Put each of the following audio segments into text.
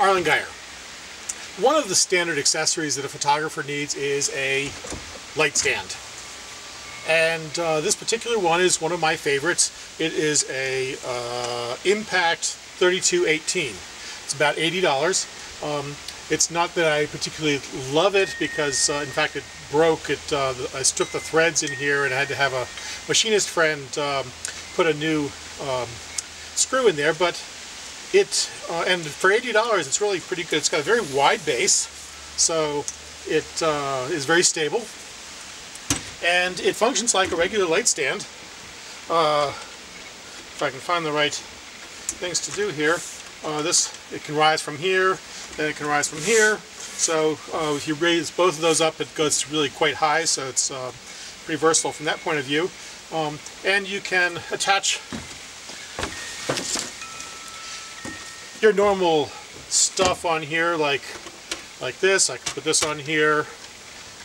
Arlin Geyer. One of the standard accessories that a photographer needs is a light stand. And uh, this particular one is one of my favorites. It is a uh, Impact 3218. It's about $80. Um, it's not that I particularly love it because, uh, in fact, it broke. It uh, I stripped the threads in here and I had to have a machinist friend um, put a new um, screw in there. But it, uh, and for $80, it's really pretty good. It's got a very wide base, so it uh, is very stable. And it functions like a regular light stand. Uh, if I can find the right things to do here. Uh, this, it can rise from here, then it can rise from here. So uh, if you raise both of those up, it goes really quite high, so it's uh, pretty versatile from that point of view. Um, and you can attach your normal stuff on here like like this. I can put this on here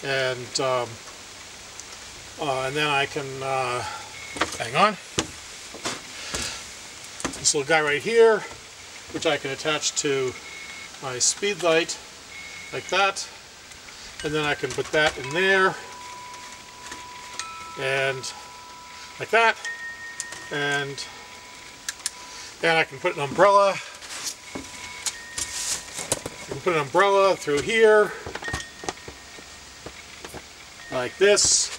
and um, uh, and then I can uh, hang on this little guy right here which I can attach to my speed light like that and then I can put that in there and like that and then I can put an umbrella put an umbrella through here, like this.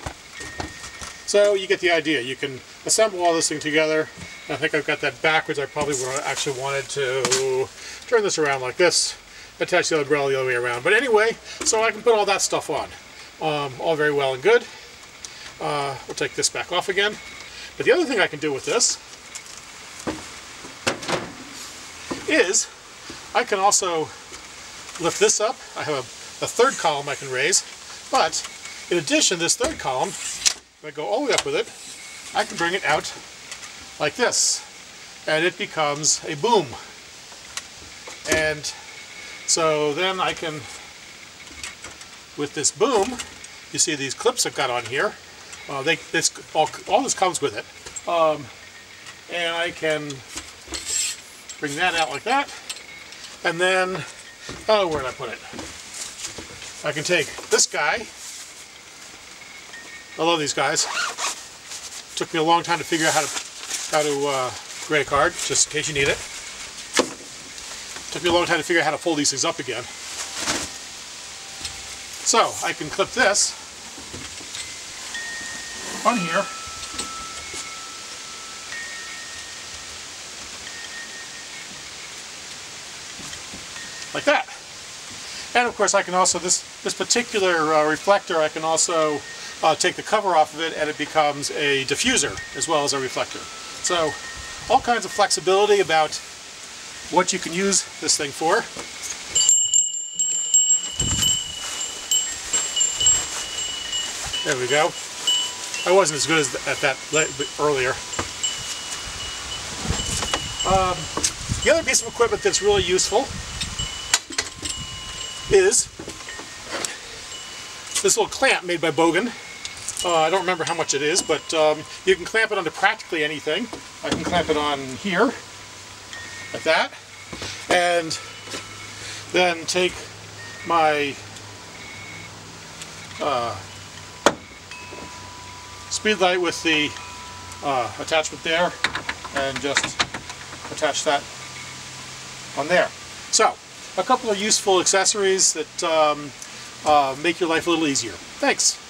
So you get the idea. You can assemble all this thing together. I think I've got that backwards. I probably would actually wanted to turn this around like this, attach the umbrella the other way around. But anyway, so I can put all that stuff on. Um, all very well and good. Uh, we'll take this back off again. But the other thing I can do with this is I can also lift this up. I have a, a third column I can raise. But in addition, this third column, if I go all the way up with it, I can bring it out like this. And it becomes a boom. And so then I can, with this boom, you see these clips I've got on here. Uh, they, this, all, all this comes with it. Um, and I can bring that out like that. And then Oh, where did I put it? I can take this guy. I love these guys. Took me a long time to figure out how to how to uh, grade a card, just in case you need it. Took me a long time to figure out how to fold these things up again. So I can clip this on here. Like that. And of course I can also, this, this particular uh, reflector, I can also uh, take the cover off of it and it becomes a diffuser as well as a reflector. So all kinds of flexibility about what you can use this thing for. There we go. I wasn't as good as at that earlier. Um, the other piece of equipment that's really useful is this little clamp made by Bogen. Uh, I don't remember how much it is, but um, you can clamp it onto practically anything. I can clamp it on here, like that, and then take my uh, speed light with the uh, attachment there and just attach that on there. So, a couple of useful accessories that um, uh, make your life a little easier. Thanks.